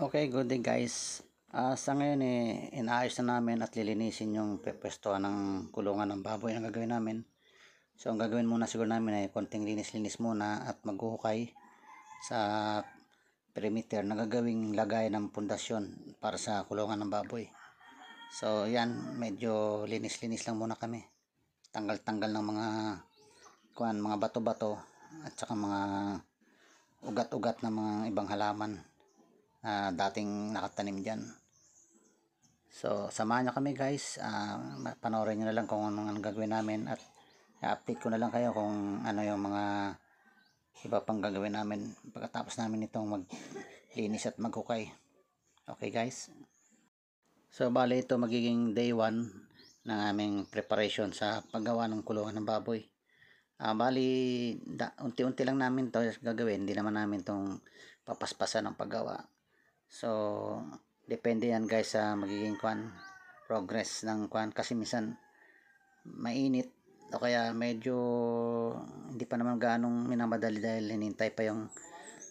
Okay, good day guys. Ah, sa ngayon eh, inaayos na namin at lilinisin yung pepwestuhan ng kulungan ng baboy na gagawin namin. So, ang gagawin muna siguro namin ay konting linis-linis muna at maghuhukay sa perimeter na gagawing lagay ng pundasyon para sa kulungan ng baboy. So, yan, medyo linis-linis lang muna kami. Tanggal-tanggal ng mga kuan, mga bato-bato at saka mga ugat-ugat ng mga ibang halaman na dating nakatanim dyan. So, samahan nyo kami guys. Uh, panoorin nyo na lang kung anong, anong gagawin namin at i-update ko na lang kayo kung ano yung mga iba pang gagawin namin pagkatapos namin itong maglinis at maghukay. Okay guys? So, bali ito magiging day 1 ng aming preparation sa paggawa ng kulungan ng baboy. Uh, bali, unti-unti lang namin to gagawin. Hindi naman namin tong papaspasan ng paggawa. So, depende yan guys sa magiging kwan progress ng kwan kasi minsan mainit o kaya medyo hindi pa naman ganong minamadali dahil hinintay pa yung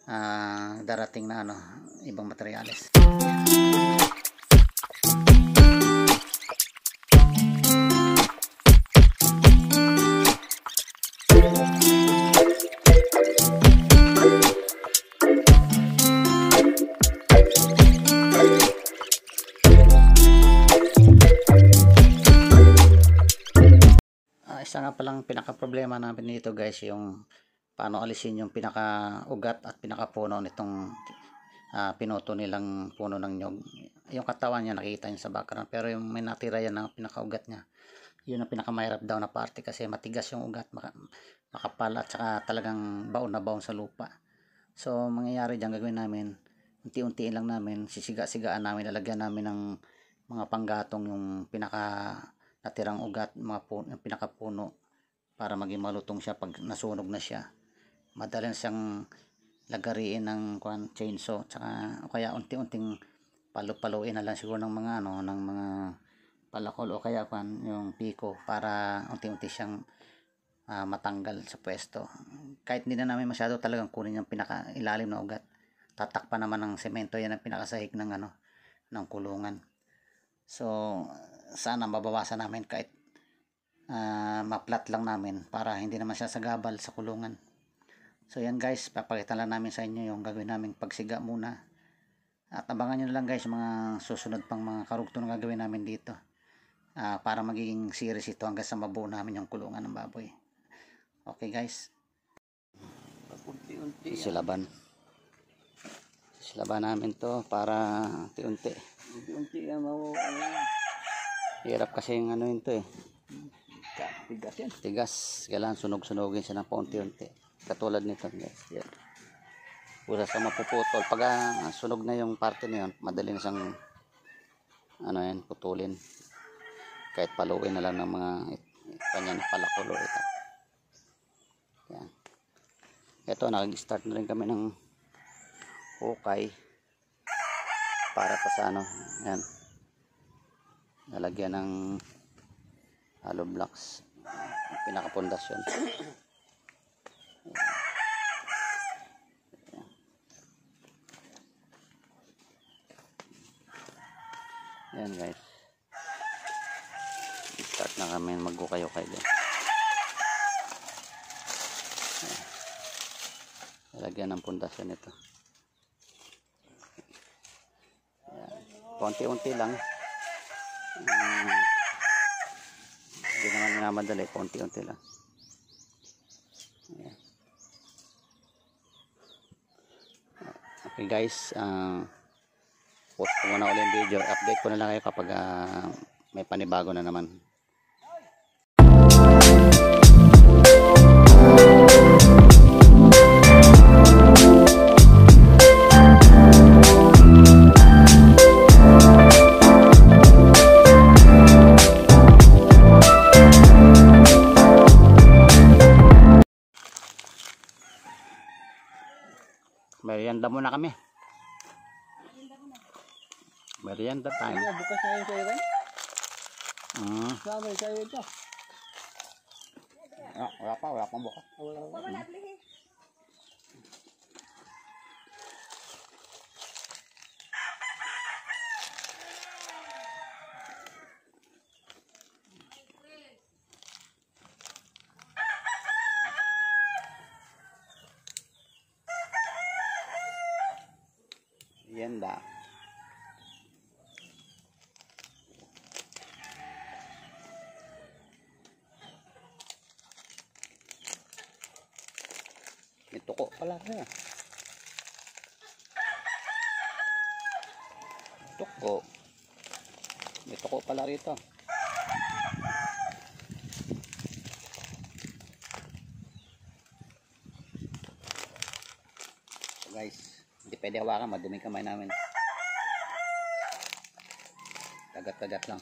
uh, darating na ano ibang materyales. Isa nga palang pinaka problema namin dito guys yung paano alisin yung pinaka ugat at pinaka puno nitong uh, pinuto nilang puno ng nyog. Yung katawan niya nakita niya sa background pero yung may natira yan ng pinaka ugat niya yun ang pinaka mahirap daw na parte kasi matigas yung ugat maka, makapal at saka talagang baon na baon sa lupa. So mangyayari dyan gagawin namin unti-untiin lang namin sisiga-sigaan namin lalagyan namin ng mga panggatong yung pinaka natirang ugat mga puno, pinakapuno para maging malutong siya pag nasunog na siya. Madalang siyang lagariin ng kwan, chainsaw tsaka o kaya unti-unting palu-paluin na lang siguro ng mga ano ng mga palakol o kaya kwan yung piko para unti-unti siyang uh, matanggal sa pwesto. Kahit hindi na namin masyado talagang kunin yung pinaka ilalim na ugat tatakpan naman ng semento yan ang pinakasahig ng ano ng kulungan. So sana mabawasan namin kahit uh, maplat lang namin para hindi naman siya sagabal sa kulungan. So yan guys papakita lang namin sa inyo yung gagawin namin pagsiga muna. At abangan nyo lang guys mga susunod pang mga karugto na gagawin namin dito. Uh, para magiging series ito hanggang sa mabuo namin yung kulungan ng baboy. Okay guys. Silaban. Silaban namin to para unti-unti. Unti-unti yan mau Hirap kasi yung ano yun to eh. Tigas yan. Tigas. Kailangan sunog-sunogin siya ng paunti-unti. Katulad nito guys. Yan. Pusa sa mapuputol. Pag uh, sunog na yung parte na yun, madali na siyang ano yan, putulin. Kahit paluin na lang ng mga kanya na palakulo ito. Yan. Ito, nag-start na rin kami ng hukay para pa sa ano. Yan nalagyan ng hollow blocks. Pinakapundasyon. Yan guys. Start na kami. Magkukay-ukay dyan nalagyan ng pundasyon ito konti-unti lang hindi um, naman minamadali. Konti-unti lang. Ayan. okay guys. Uh, post ko muna ulit video. Update ko na lang kayo kapag uh, may panibago na naman Merienda muna kami. Merienda time. Ano, bukas na yung sa'yo kan? Mm. Sama yung sa'yo ito. Ah, wala pa, wala pang bukas. Wala wala. Merienda. May tuko pala siya. Tuko. May tuko pala rito. So guys, hindi pwede hawakan, madumi kamay namin. Tagat-tagat lang.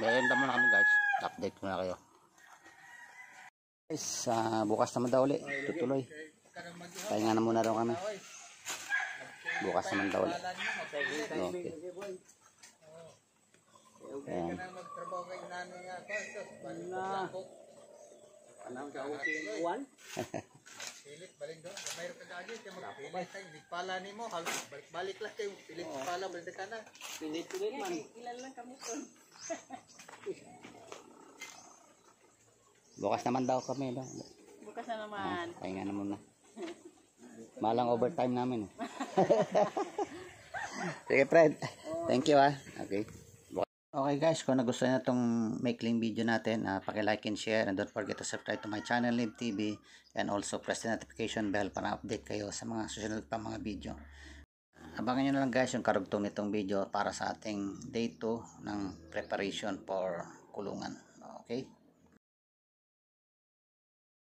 Merenda muna kami guys. Update muna kayo. Guys, ah, bukas naman daw ulit. Tutuloy. Pahinga na muna daw kami. Bukas naman daw ulit. Okay. Ayan. Na. Ka uting uwan? Pilit balik doon. Mayroon ka gagi. Kaya magpilit tayo. Pala ni mo. Halos balik-balik lang kayo. Pilit pala. Balik ka na. Pilit-pilit man. Bukas naman daw kami. Daw. Bukas na naman. Ah, pahinga na muna. Malang overtime namin. eh. Sige, Fred. Thank you, ah. Okay. Okay guys, kung nagustuhan nyo itong maikling video natin, uh, like and share and don't forget to subscribe to my channel, Live TV and also press the notification bell para update kayo sa mga susunod pa mga video. Abangan nyo na lang guys yung karugtong nitong video para sa ating day 2 ng preparation for kulungan. Okay?